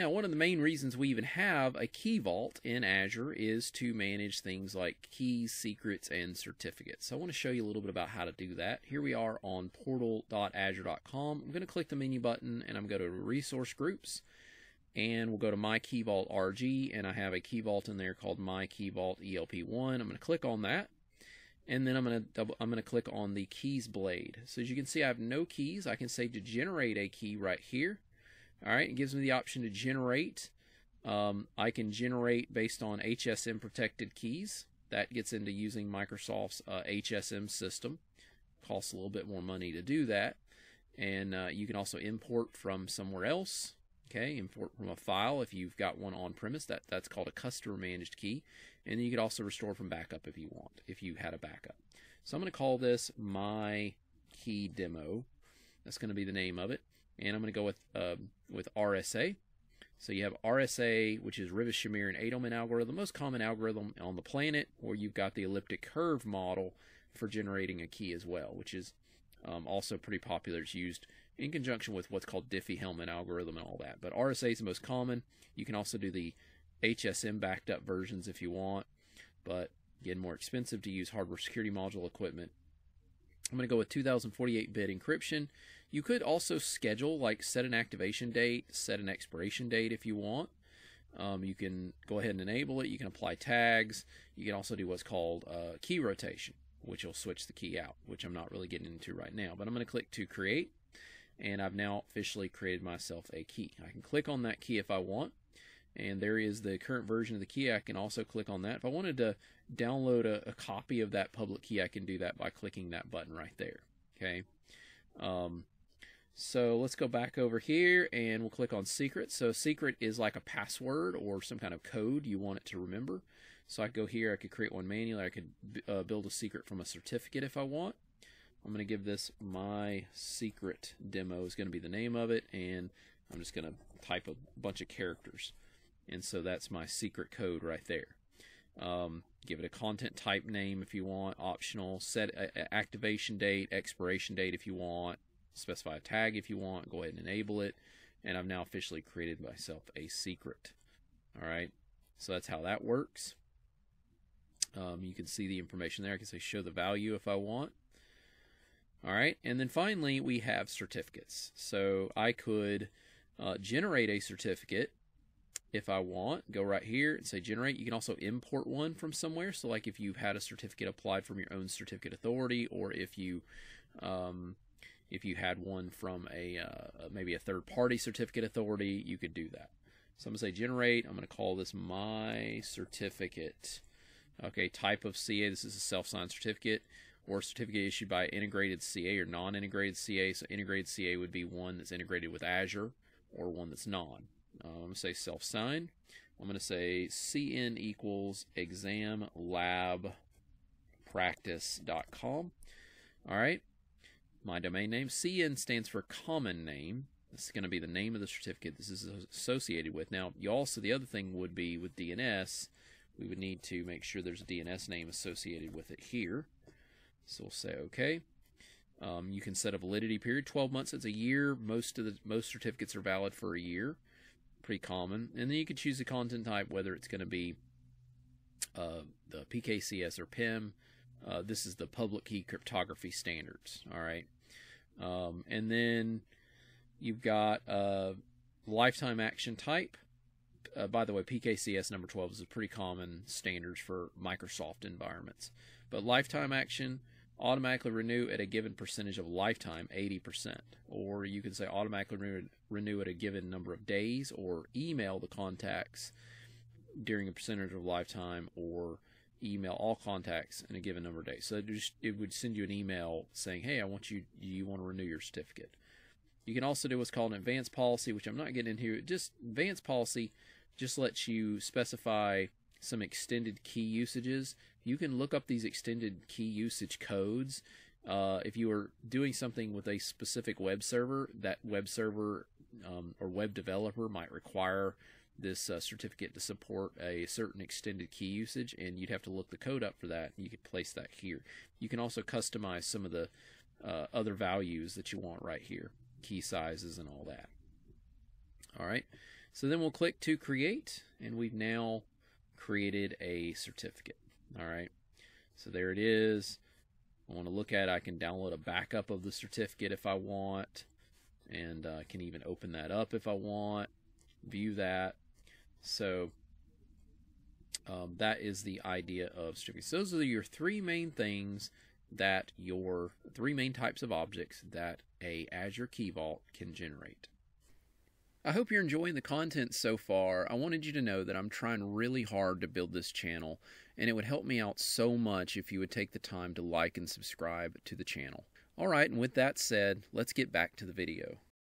Now, one of the main reasons we even have a key vault in Azure is to manage things like keys, secrets, and certificates. So I want to show you a little bit about how to do that. Here we are on portal.azure.com. I'm going to click the menu button and I'm going to go to resource groups and we'll go to my key vault RG and I have a key vault in there called my key vault ELP1. I'm going to click on that and then I'm going to double, I'm going to click on the keys blade. So as you can see I have no keys. I can say to generate a key right here all right, it gives me the option to generate. Um, I can generate based on HSM protected keys. That gets into using Microsoft's uh, HSM system. Costs a little bit more money to do that. And uh, you can also import from somewhere else. Okay, import from a file if you've got one on premise. That that's called a customer managed key. And then you could also restore from backup if you want, if you had a backup. So I'm going to call this my key demo. That's going to be the name of it and I'm going to go with uh, with RSA. So you have RSA, which is Rivest Shamir and Adleman algorithm, the most common algorithm on the planet, or you've got the elliptic curve model for generating a key as well, which is um, also pretty popular. It's used in conjunction with what's called Diffie-Hellman algorithm and all that. But RSA is the most common. You can also do the HSM backed up versions if you want, but again, more expensive to use hardware security module equipment. I'm going to go with 2048 bit encryption. You could also schedule, like set an activation date, set an expiration date if you want. Um, you can go ahead and enable it. You can apply tags. You can also do what's called uh, key rotation, which will switch the key out, which I'm not really getting into right now. But I'm going to click to create, and I've now officially created myself a key. I can click on that key if I want, and there is the current version of the key. I can also click on that. If I wanted to download a, a copy of that public key, I can do that by clicking that button right there. Okay. Um, so let's go back over here and we'll click on secret. So secret is like a password or some kind of code you want it to remember. So I go here, I could create one manually, I could uh, build a secret from a certificate if I want. I'm going to give this my secret demo is going to be the name of it and I'm just going to type a bunch of characters. And so that's my secret code right there. Um, give it a content type name if you want, optional, set a, activation date, expiration date if you want, specify a tag if you want, go ahead and enable it. And I've now officially created myself a secret. All right, so that's how that works. Um, you can see the information there. I can say show the value if I want. All right, and then finally we have certificates. So I could uh, generate a certificate if I want. Go right here and say generate. You can also import one from somewhere. So like if you've had a certificate applied from your own certificate authority, or if you um, if you had one from a uh, maybe a third party certificate authority, you could do that. So I'm to say generate. I'm going to call this my certificate. Okay, type of CA. This is a self-signed certificate or certificate issued by integrated CA or non-integrated CA. So integrated CA would be one that's integrated with Azure or one that's non. Uh, I'm going to say self-sign. I'm going to say CN equals exam lab practice.com. All right my domain name. CN stands for common name. This is going to be the name of the certificate this is associated with. Now, you also, the other thing would be with DNS, we would need to make sure there's a DNS name associated with it here. So we'll say OK. Um, you can set a validity period, 12 months. It's a year. Most of the most certificates are valid for a year. Pretty common. And then you can choose the content type, whether it's going to be uh, the PKCS or PEM. Uh, this is the public key cryptography standards. All right. Um, and then you've got uh, lifetime action type. Uh, by the way, PKCS number 12 is a pretty common standards for Microsoft environments. But lifetime action automatically renew at a given percentage of lifetime, 80%. Or you can say automatically renew, renew at a given number of days, or email the contacts during a percentage of lifetime, or email all contacts in a given number of days. So it, just, it would send you an email saying, "Hey, I want you you want to renew your certificate." You can also do what's called an advanced policy, which I'm not getting into. Just advanced policy just lets you specify some extended key usages. You can look up these extended key usage codes. Uh, if you are doing something with a specific web server, that web server um, or web developer might require this uh, certificate to support a certain extended key usage, and you'd have to look the code up for that. You could place that here. You can also customize some of the uh, other values that you want right here, key sizes and all that. All right. So then we'll click to create, and we've now created a certificate. All right. So there it is. I want to look at it. I can download a backup of the certificate if I want, and I uh, can even open that up if I want, view that. So um, that is the idea of certificates. Those are your three main things that your three main types of objects that a Azure Key Vault can generate. I hope you're enjoying the content so far. I wanted you to know that I'm trying really hard to build this channel, and it would help me out so much if you would take the time to like and subscribe to the channel. Alright, and with that said, let's get back to the video.